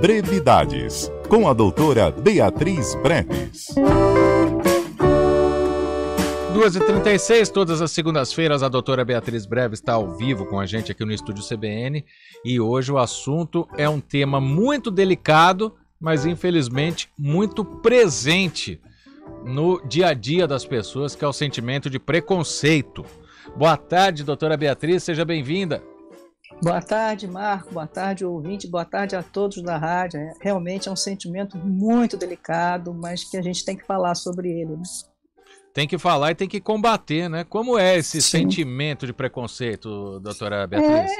Brevidades, com a doutora Beatriz Breves. 2h36, todas as segundas-feiras, a doutora Beatriz Breves está ao vivo com a gente aqui no Estúdio CBN e hoje o assunto é um tema muito delicado, mas infelizmente muito presente no dia a dia das pessoas, que é o sentimento de preconceito. Boa tarde, doutora Beatriz, seja bem-vinda. Boa tarde, Marco. Boa tarde, ouvinte. Boa tarde a todos da rádio. É, realmente é um sentimento muito delicado, mas que a gente tem que falar sobre ele. Né? Tem que falar e tem que combater, né? Como é esse Sim. sentimento de preconceito, doutora Beatriz?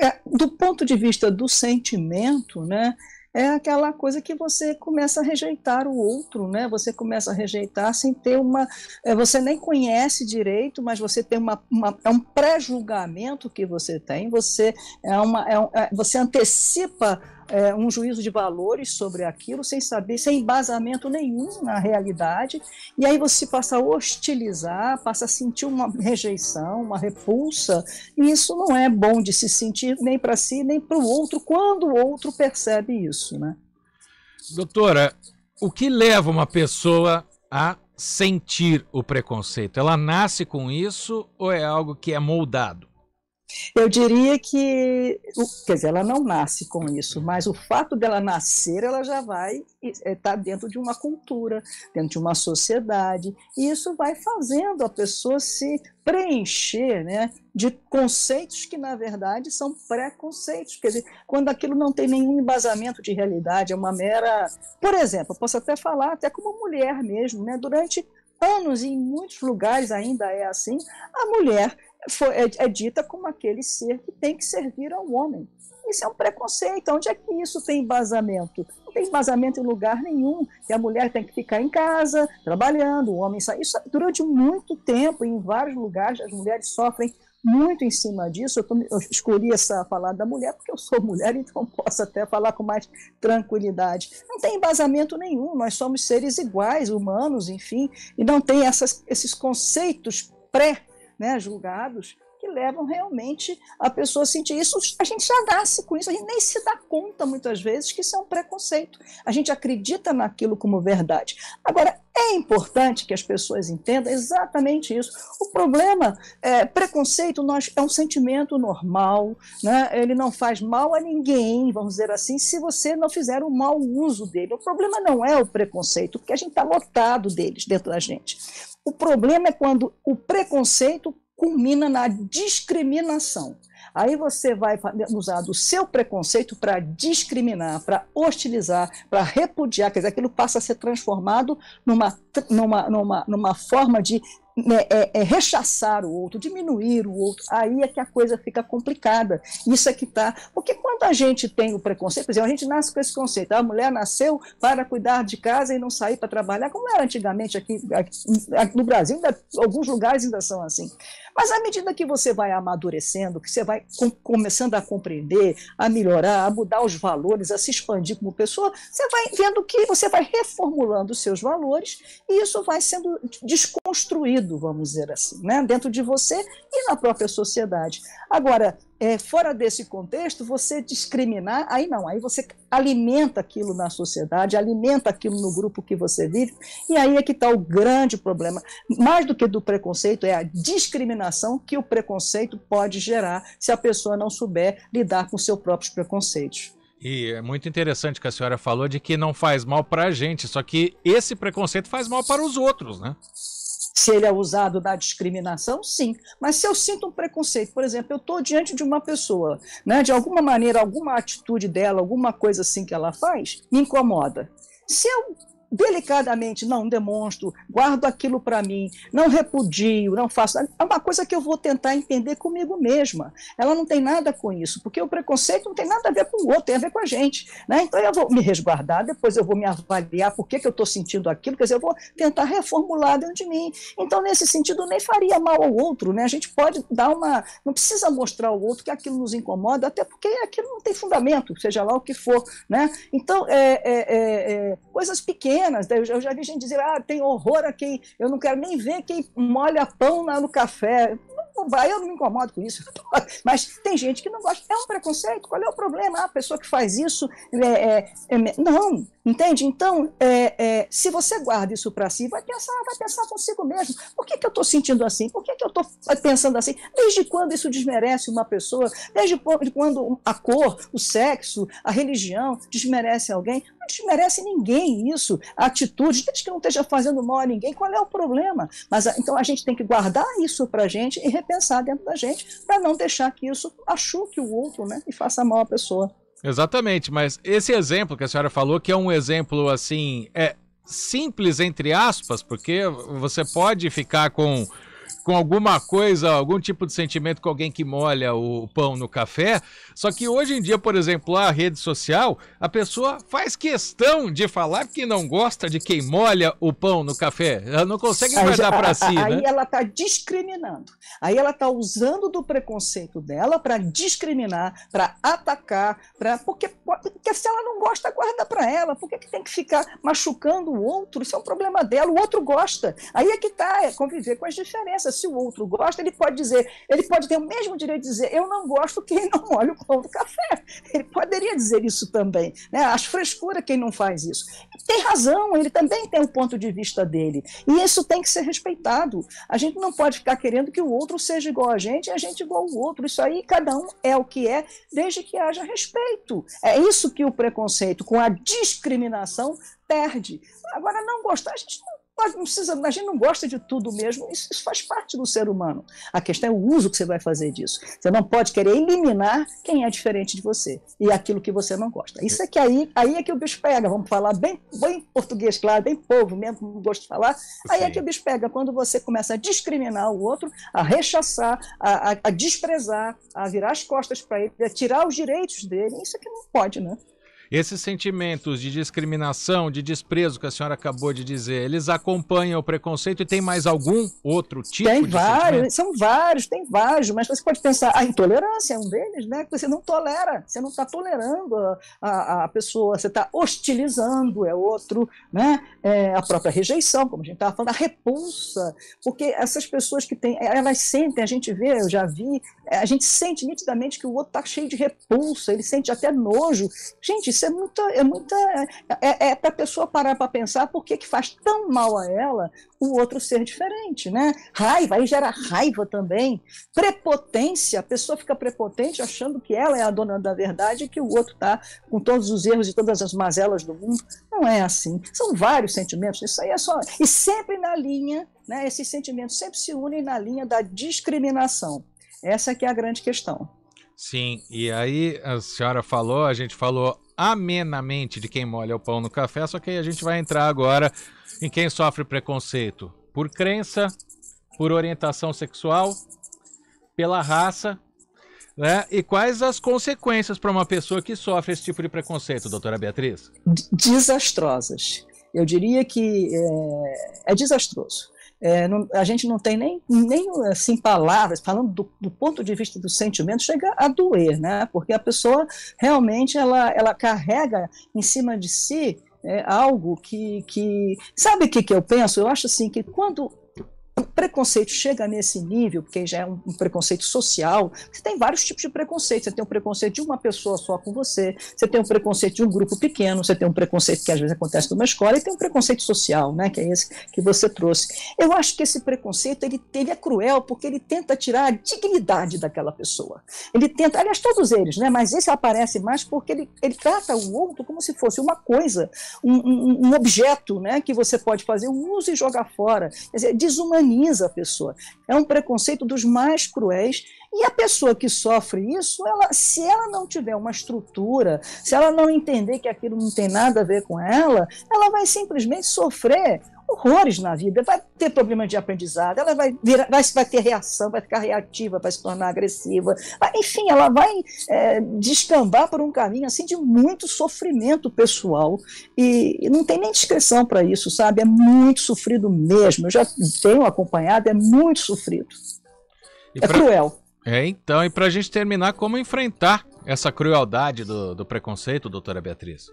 É, é, do ponto de vista do sentimento, né? É aquela coisa que você começa a rejeitar o outro, né? Você começa a rejeitar sem ter uma. É, você nem conhece direito, mas você tem uma, uma é um pré-julgamento que você tem, você, é uma, é, é você antecipa é, um juízo de valores sobre aquilo, sem saber, sem embasamento nenhum na realidade, e aí você passa a hostilizar, passa a sentir uma rejeição, uma repulsa, e isso não é bom de se sentir nem para si, nem para o outro, quando o outro percebe isso. Né? Doutora, o que leva uma pessoa a sentir o preconceito? Ela nasce com isso ou é algo que é moldado? Eu diria que, quer dizer, ela não nasce com isso, mas o fato dela nascer, ela já vai estar tá dentro de uma cultura, dentro de uma sociedade, e isso vai fazendo a pessoa se preencher né, de conceitos que, na verdade, são preconceitos. Quer dizer, quando aquilo não tem nenhum embasamento de realidade, é uma mera. Por exemplo, eu posso até falar, até como mulher mesmo, né, durante anos, e em muitos lugares ainda é assim, a mulher foi, é, é dita como aquele ser que tem que servir ao homem. Isso é um preconceito. Onde é que isso tem embasamento? Não tem embasamento em lugar nenhum. Que a mulher tem que ficar em casa, trabalhando, o homem sai. Isso durante muito tempo, em vários lugares, as mulheres sofrem muito em cima disso. Eu, tô, eu escolhi essa falar da mulher porque eu sou mulher, então posso até falar com mais tranquilidade. Não tem embasamento nenhum. Nós somos seres iguais, humanos, enfim, e não tem essas, esses conceitos pré né, julgados, levam realmente a pessoa a sentir isso. A gente já nasce com isso, a gente nem se dá conta muitas vezes que isso é um preconceito. A gente acredita naquilo como verdade. Agora, é importante que as pessoas entendam exatamente isso. O problema, é, preconceito nós, é um sentimento normal, né? ele não faz mal a ninguém, vamos dizer assim, se você não fizer um mau uso dele. O problema não é o preconceito, porque a gente está lotado deles dentro da gente. O problema é quando o preconceito culmina na discriminação. Aí você vai usar do seu preconceito para discriminar, para hostilizar, para repudiar, quer dizer, aquilo passa a ser transformado numa, numa, numa, numa forma de né, é, é, rechaçar o outro, diminuir o outro, aí é que a coisa fica complicada. Isso é que está. Porque quando a gente tem o preconceito, por exemplo, a gente nasce com esse conceito, a mulher nasceu para cuidar de casa e não sair para trabalhar, como era antigamente aqui, aqui no Brasil, ainda, alguns lugares ainda são assim. Mas à medida que você vai amadurecendo, que você vai com, começando a compreender, a melhorar, a mudar os valores, a se expandir como pessoa, você vai vendo que você vai reformulando os seus valores e isso vai sendo desconstruído, vamos dizer assim, né? dentro de você e na própria sociedade. Agora, é, fora desse contexto, você discriminar, aí não, aí você alimenta aquilo na sociedade, alimenta aquilo no grupo que você vive, e aí é que está o grande problema. Mais do que do preconceito, é a discriminação que o preconceito pode gerar se a pessoa não souber lidar com seus próprios preconceitos. E é muito interessante que a senhora falou de que não faz mal para a gente, só que esse preconceito faz mal para os outros, né? Se ele é usado da discriminação, sim. Mas se eu sinto um preconceito, por exemplo, eu estou diante de uma pessoa, né, de alguma maneira, alguma atitude dela, alguma coisa assim que ela faz, me incomoda. Se eu delicadamente não demonstro, guardo aquilo para mim, não repudio, não faço. É uma coisa que eu vou tentar entender comigo mesma. Ela não tem nada com isso, porque o preconceito não tem nada a ver com o outro, tem a ver com a gente. Né? Então eu vou me resguardar, depois eu vou me avaliar por que, que eu estou sentindo aquilo, quer dizer, eu vou tentar reformular dentro de mim. Então, nesse sentido, nem faria mal ao outro. Né? A gente pode dar uma. Não precisa mostrar ao outro que aquilo nos incomoda, até porque aquilo não tem fundamento, seja lá o que for. Né? Então, é, é, é, é coisas pequenas pequenas. Eu já vi gente dizer, ah, tem horror a quem, eu não quero nem ver quem molha pão no café. Não vai, eu não me incomodo com isso. Mas tem gente que não gosta. É um preconceito. Qual é o problema? Ah, a pessoa que faz isso. É, é, é, não, entende? Então, é, é, se você guarda isso para si, vai pensar, vai pensar consigo mesmo. Por que, que eu estou sentindo assim? Por que, que eu estou pensando assim? Desde quando isso desmerece uma pessoa? Desde quando a cor, o sexo, a religião desmerece alguém? Desmerece ninguém isso. A atitude, desde que não esteja fazendo mal a ninguém, qual é o problema? Mas então a gente tem que guardar isso para a gente e repensar dentro da gente para não deixar que isso machuque o outro né, e faça mal à pessoa. Exatamente, mas esse exemplo que a senhora falou, que é um exemplo assim, é simples entre aspas, porque você pode ficar com com alguma coisa, algum tipo de sentimento com alguém que molha o pão no café. Só que hoje em dia, por exemplo, a rede social, a pessoa faz questão de falar que não gosta de quem molha o pão no café. Ela não consegue guardar para si. Aí né? ela está discriminando. Aí ela está usando do preconceito dela para discriminar, para atacar, para porque, porque se ela não gosta, guarda para ela. Por que, que tem que ficar machucando o outro? Isso é um problema dela. O outro gosta. Aí é que está, é conviver com as diferenças se o outro gosta, ele pode dizer, ele pode ter o mesmo direito de dizer, eu não gosto quem não molha o pão do café. Ele poderia dizer isso também. Né? Acho frescura quem não faz isso. Tem razão, ele também tem o ponto de vista dele. E isso tem que ser respeitado. A gente não pode ficar querendo que o outro seja igual a gente e a gente igual ao outro. Isso aí, cada um é o que é, desde que haja respeito. É isso que o preconceito, com a discriminação, perde. Agora, não gostar, a gente não mas não precisa, a gente não gosta de tudo mesmo, isso, isso, faz parte do ser humano. A questão é o uso que você vai fazer disso. Você não pode querer eliminar quem é diferente de você e aquilo que você não gosta. Isso é que aí, aí é que o bicho pega, vamos falar bem, bem português, claro, bem povo mesmo, como gosto de falar. Aí é que o bicho pega, quando você começa a discriminar o outro, a rechaçar, a, a, a desprezar, a virar as costas para ele, a tirar os direitos dele. Isso é que não pode, né? Esses sentimentos de discriminação, de desprezo que a senhora acabou de dizer, eles acompanham o preconceito e tem mais algum outro tipo tem vários? São vários, tem vários, mas você pode pensar, a intolerância é um deles, né? Que você não tolera, você não está tolerando a, a, a, pessoa, você está hostilizando, é outro, né? É a própria rejeição, como a gente estava falando, a repulsa, porque essas pessoas que têm, elas sentem, a gente vê, eu já vi, a gente sente nitidamente que o outro está cheio de repulsa, ele sente até nojo. Gente, isso é muita. É, muita, é, é para a pessoa parar para pensar por que, que faz tão mal a ela o outro ser diferente, né? Raiva, aí gera raiva também. Prepotência, a pessoa fica prepotente achando que ela é a dona da verdade e que o outro está com todos os erros e todas as mazelas do mundo. Não é assim. São vários sentimentos, isso aí é só. E sempre na linha, né? Esses sentimentos sempre se unem na linha da discriminação. Essa que é a grande questão. Sim, e aí a senhora falou, a gente falou amenamente de quem molha o pão no café, só que aí a gente vai entrar agora em quem sofre preconceito por crença, por orientação sexual, pela raça, né? E quais as consequências para uma pessoa que sofre esse tipo de preconceito, doutora Beatriz? Desastrosas. Eu diria que é, é desastroso. É, não, a gente não tem nem, nem assim, palavras, falando do, do, ponto de vista do sentimento, chega a doer, né? porque a pessoa realmente ela, ela carrega em cima de si é, algo que, que. Sabe o que, que eu penso? Eu acho assim que quando preconceito chega nesse nível, porque já é um, um, preconceito social, você tem vários tipos de preconceito. Você tem o um preconceito de uma pessoa só com você, você tem o um preconceito de um grupo pequeno, você tem um preconceito que às vezes acontece numa escola, e tem um preconceito social, né, que é esse que você trouxe. Eu acho que esse preconceito ele, ele é cruel porque ele tenta tirar a dignidade daquela pessoa. Ele tenta, aliás, todos eles, né, mas esse aparece mais porque ele, ele trata o outro como se fosse uma coisa, um, um, um objeto né, que você pode fazer um uso e jogar fora. Quer dizer, desumaniza humaniza a pessoa. É um preconceito dos mais cruéis. E a pessoa que sofre isso, ela, se ela não tiver uma estrutura, se ela não entender que aquilo não tem nada a ver com ela, ela vai simplesmente sofrer horrores na vida, vai ter problema de aprendizado, ela vai, virar, vai, vai ter reação, vai ficar reativa, vai se tornar agressiva, vai, enfim, ela vai é, descambar por um caminho assim de muito sofrimento pessoal e, e não tem nem descrição para isso, sabe? É muito sofrido mesmo. Eu já tenho acompanhado, é muito sofrido. E é pra... cruel. É, então, e para a gente terminar, como enfrentar essa crueldade do, do preconceito, doutora Beatriz?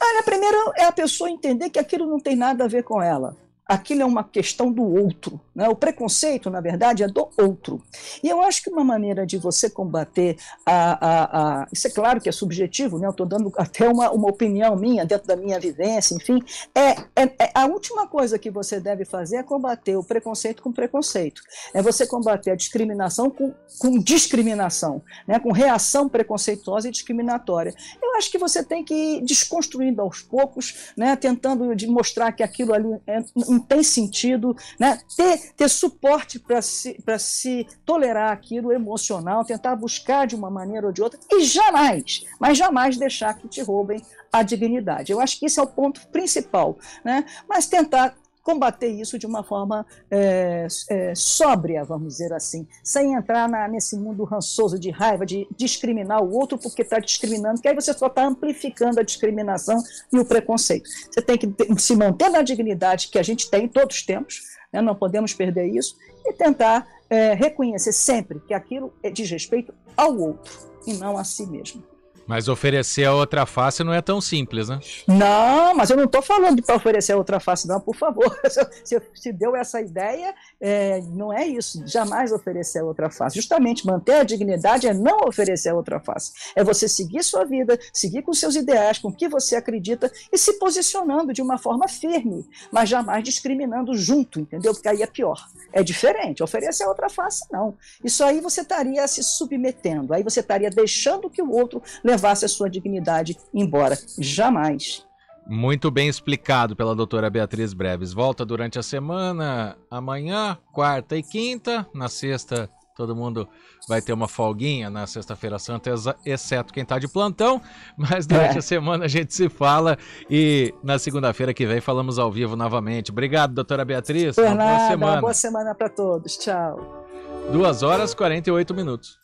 Olha, primeiro é a pessoa entender que aquilo não tem nada a ver com ela. Aquilo é uma questão do outro. Né? O preconceito, na verdade, é do outro. E eu acho que uma maneira de você combater a. a, a isso é claro que é subjetivo, né? eu estou dando até uma, uma opinião minha, dentro da minha vivência, enfim. É, é, é, a última coisa que você deve fazer é combater o preconceito com preconceito. É você combater a discriminação com, com discriminação, né? com reação preconceituosa e discriminatória. Eu acho que você tem que ir desconstruindo aos poucos, né? tentando de mostrar que aquilo ali é, não tem sentido, né? ter, ter suporte para se, se tolerar aquilo emocional, tentar buscar de uma maneira ou de outra, e jamais, mas jamais deixar que te roubem a dignidade. Eu acho que esse é o ponto principal, né? mas tentar combater isso de uma forma é, é, sóbria, vamos dizer assim, sem entrar na, nesse mundo rançoso de raiva, de discriminar o outro porque está discriminando, que aí você só está amplificando a discriminação e o preconceito. Você tem que se manter na dignidade que a gente tem, todos temos, né, não podemos perder isso, e tentar é, reconhecer sempre que aquilo é diz respeito ao outro e não a si mesmo. Mas oferecer a outra face não é tão simples, né? Não, mas eu não estou falando para oferecer a outra face, não, por favor. Se, se deu essa ideia, é, não é isso. Jamais oferecer a outra face. Justamente manter a dignidade é não oferecer a outra face. É você seguir sua vida, seguir com seus ideais, com o que você acredita e se posicionando de uma forma firme, mas jamais discriminando junto, entendeu? Porque aí é pior. É diferente. Oferecer a outra face, não. Isso aí você estaria se submetendo, aí você estaria deixando que o outro a sua dignidade embora. Jamais. Muito bem explicado pela doutora Beatriz Breves. Volta durante a semana, amanhã, quarta e quinta. Na sexta, todo mundo vai ter uma folguinha na Sexta-feira Santa, exceto quem está de plantão. Mas durante é. a semana a gente se fala e na segunda-feira que vem falamos ao vivo novamente. Obrigado, doutora Beatriz. Por uma nada, boa semana. Uma boa semana para todos. Tchau. Duas horas e 48 minutos.